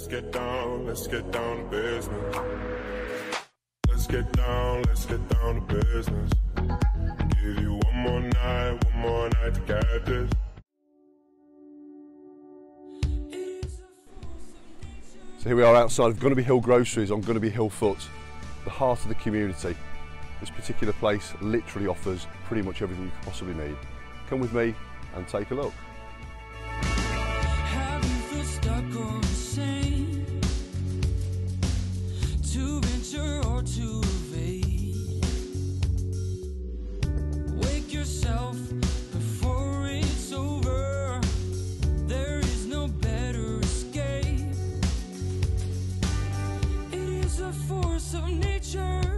Let's get down, let's get down to business. Let's get down, let's get down to business. Give you one more night, one more night to get this. So here we are outside of Gonerby Hill Groceries on Gonerby Hill Foot, the heart of the community. This particular place literally offers pretty much everything you could possibly need. Come with me and take a look. Force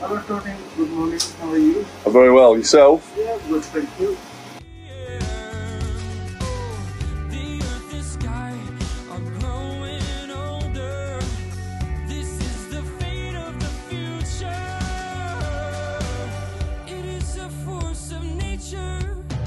Hello Tony, good morning. How are you? I'm very well, yourself? Yeah, good, thank you. The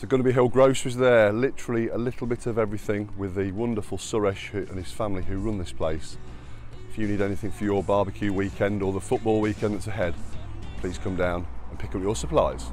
So Gonerby Hill Groceries there, literally a little bit of everything with the wonderful Suresh and his family who run this place. If you need anything for your barbecue weekend or the football weekend that's ahead, please come down and pick up your supplies.